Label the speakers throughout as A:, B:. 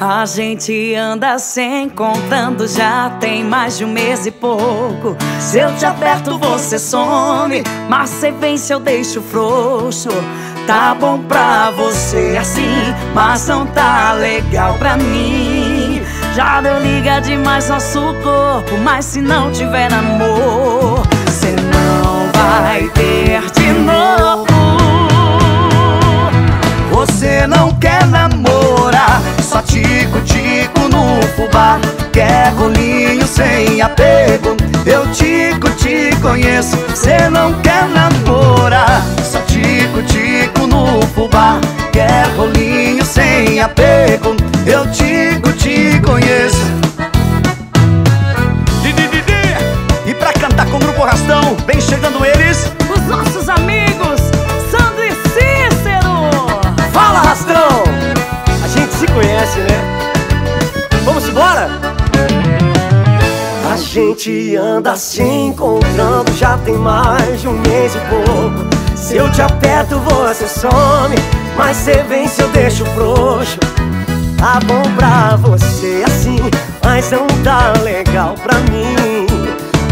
A: A gente anda sem contando, já tem mais de um mês e pouco. Se eu te aperto, você some, mas você vem se eu deixo frouxo. Tá bom pra você assim, mas não tá legal pra mim. Já deu liga demais nosso corpo, mas se não tiver amor, você não vai ter
B: sem apego, eu tico, te conheço. Você não quer namorar, só tico-tico no fubá. Quer rolinho sem apego, eu tico, te conheço. E pra cantar com o grupo Rastão, vem chegando eles.
A: Os nossos
B: gente anda se encontrando já tem mais de um mês e pouco. Se eu te aperto, você some, mas você vem se eu deixo frouxo. Tá bom pra você assim, mas não tá legal pra mim.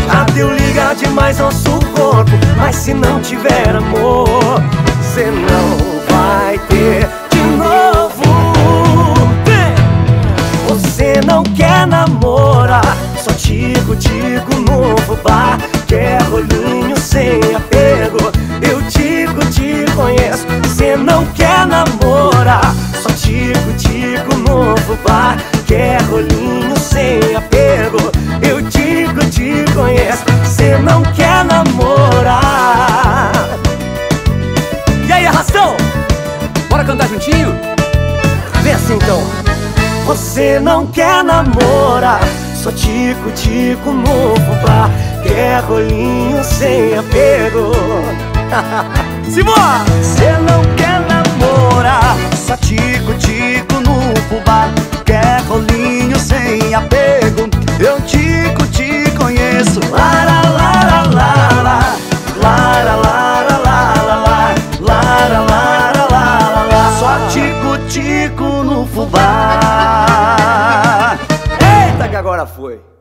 B: Já deu liga demais nosso corpo, mas se não tiver amor, você não vai ter de novo. Você não quer namorar, só tico-tico no fubá. Quer rolinho sem apego, eu tico, te conheço. Você não quer namorar, só tico-tico no fubá. Quer rolinho sem apego, eu tico, te conheço. Você não quer namorar. E aí, arrastão? Bora cantar juntinho? Vem assim então. Você não quer namorar, só tico-tico no fubá. Quer rolinho sem apego. Simão! Você não quer namorar, só tico-tico no fubá. Quer rolinho sem apego. Eu tico, te conheço. Lara, lara, lara. Lara, lara, lara, lara. Lara, lara, lara, lara. Só tico-tico no fubá. Agora foi.